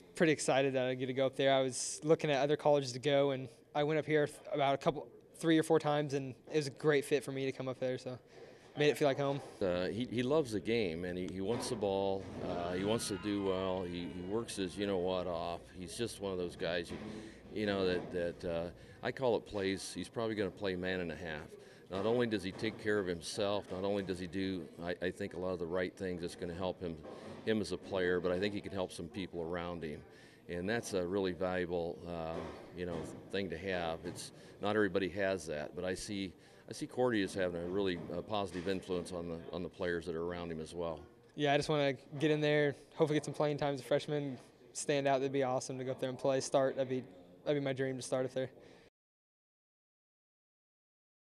pretty excited that I get to go up there. I was looking at other colleges to go, and I went up here about a couple, three or four times, and it was a great fit for me to come up there. So made it feel like home. Uh, he, he loves the game and he, he wants the ball. Uh, he wants to do well. He, he works his you know what off. He's just one of those guys, you, you know, that, that uh, I call it plays. He's probably going to play man and a half. Not only does he take care of himself, not only does he do, I, I think, a lot of the right things that's going to help him, him as a player, but I think he can help some people around him. And that's a really valuable, uh, you know, thing to have. It's not everybody has that, but I see I see Cordie as having a really uh, positive influence on the on the players that are around him as well. Yeah, I just want to get in there, hopefully get some playing time as a freshman, stand out. That'd be awesome to go up there and play. Start. That'd be that'd be my dream to start up there.